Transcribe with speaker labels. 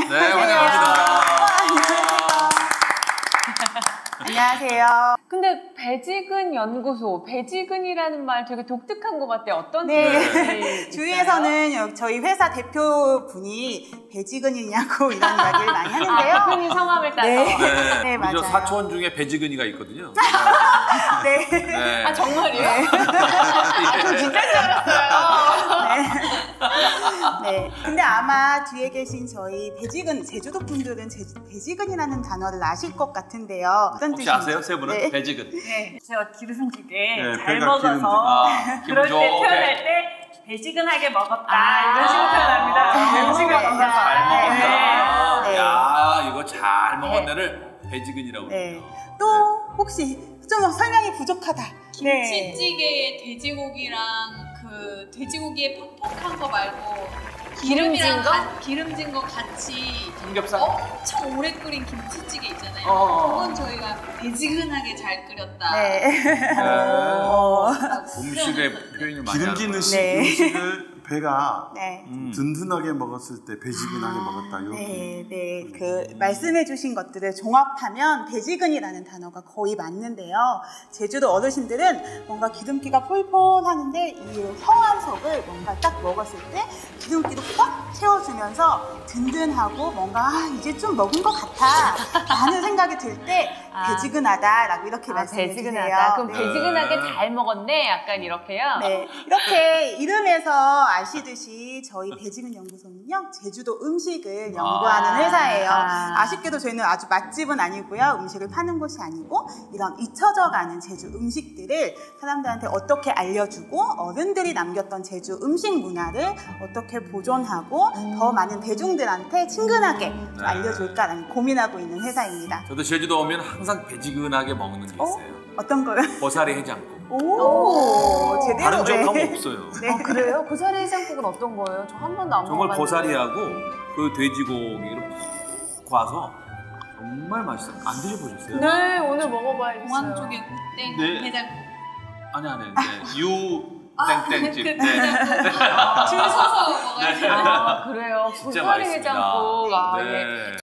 Speaker 1: 안녕하세요.
Speaker 2: 네, 환영합니다.
Speaker 1: 안녕하세요.
Speaker 3: 근데 배지근 연구소, 배지근이라는 말 되게 독특한 것 같아요. 어떤
Speaker 1: 네. 주위에서는 여- 저희 회사 대표분이 배지근이냐고 이런 이야기를 많이 하는데요.
Speaker 3: 아, 대표님 성함을 따서.
Speaker 1: 네.
Speaker 2: 네,
Speaker 1: 네, 맞아요.
Speaker 2: 사촌 중에 배지근이가 있거든요.
Speaker 1: 네.
Speaker 2: 네.
Speaker 3: 아 정말이요?
Speaker 1: 네. 네. 네. 근데 아마 뒤에 계신 저희 배지근 제주도 분들은 제- 배지근이라는 단어를 아실 것 같은데요. 어떤
Speaker 2: 혹시
Speaker 1: 뜻인지.
Speaker 2: 아세요? 세 분은?
Speaker 1: 네.
Speaker 2: 배지근.
Speaker 4: 네, 제가 기름지게
Speaker 2: 네,
Speaker 4: 잘
Speaker 2: 배가
Speaker 4: 먹어서.
Speaker 2: 아,
Speaker 4: 그럴 때
Speaker 2: 좋게.
Speaker 4: 표현할 때 배지근하게 먹었다
Speaker 1: 아.
Speaker 4: 이런 식으로 표현합니다.
Speaker 1: 아,
Speaker 4: 음식을
Speaker 1: 네.
Speaker 2: 잘 먹었다.
Speaker 1: 네.
Speaker 2: 야, 이거 잘 먹었네를 배지근이라고
Speaker 1: 네.
Speaker 2: 그래요.
Speaker 1: 또 혹시 좀 설명이 부족하다. 네.
Speaker 5: 김치찌개에 돼지고기랑 그 돼지고기에 퍽퍽한 거 말고
Speaker 3: 기름진
Speaker 5: 기름이랑
Speaker 3: 거?
Speaker 5: 가- 기름진 거 같이
Speaker 2: 삼겹살.
Speaker 5: 엄청 오래 끓인 김치찌개 있잖아요.
Speaker 2: 어, 어, 어.
Speaker 5: 그건 저희가 배지근하게 잘 끓였다.
Speaker 1: 네.
Speaker 2: 네.
Speaker 1: 어.
Speaker 2: 음식의 표현을 많이
Speaker 6: 기름진
Speaker 2: 하는
Speaker 6: 음식,
Speaker 1: 네.
Speaker 6: 음식을 배가
Speaker 1: 네.
Speaker 2: 음.
Speaker 6: 든든하게 먹었을 때 배지근하게 먹었다. 이렇게.
Speaker 1: 네, 네. 그 말씀해주신 것들을 종합하면 배지근이라는 단어가 거의 맞는데요. 제주도 어르신들은 뭔가 기름기가 폴폴 하는데 이성 암석을 뭔가 딱 먹었을 때 기름기도 꽉 채워주면서 든든하고 뭔가 아, 이제 좀 먹은 것 같아 라는 생각이 들 때
Speaker 3: 아.
Speaker 1: 배지근하다라고 이렇게
Speaker 3: 아,
Speaker 1: 말씀해 주세요.
Speaker 3: 배지근하다. 그럼
Speaker 1: 네.
Speaker 3: 배지근하게 잘 먹었네. 약간 이렇게요.
Speaker 1: 네, 이렇게 이름에서 아시듯이 저희 배지근 연구소는요 제주도 음식을 연구하는
Speaker 2: 아.
Speaker 1: 회사예요.
Speaker 3: 아.
Speaker 1: 아쉽게도 저희는 아주 맛집은 아니고요, 음식을 파는 곳이 아니고 이런 잊혀져가는 제주 음식들을 사람들한테 어떻게 알려주고 어른들이 남겼던 제주 음식 문화를 어떻게 보존하고 더 많은 대중들한테 친근하게
Speaker 2: 네.
Speaker 1: 알려줄까라는 고민하고 있는 회사입니다.
Speaker 2: 저도 제주도 오면 항상 배지근하게 먹는 게
Speaker 1: 어?
Speaker 2: 있어요.
Speaker 1: 어떤 거요?
Speaker 2: 고사리 해장국.
Speaker 1: 오, 제대로
Speaker 2: 다른
Speaker 1: 네.
Speaker 2: 없어요.
Speaker 1: 네.
Speaker 3: 아, 그래요? 고사리 해장국은 어떤 거예요? 저 한 번도 안
Speaker 2: 정말
Speaker 3: 먹어봤는데.
Speaker 2: 고사리하고 그 돼지고기를 푹 과서 정말 맛있어요. 안 드셔보셨어요?
Speaker 3: 네, 오늘 먹어봐야겠어요.
Speaker 5: 공항 쪽에 땡
Speaker 2: 네.
Speaker 5: 해장국.
Speaker 2: 아니 아니 네. 유
Speaker 5: 아,
Speaker 2: 땡땡집.
Speaker 5: 그
Speaker 2: 네.
Speaker 5: 줄 서서 먹어야 돼요.
Speaker 3: 아, 그래요.
Speaker 2: 진짜
Speaker 3: 고사리
Speaker 2: 맛있습니다.
Speaker 3: 해장국. 아, 예.
Speaker 2: 네.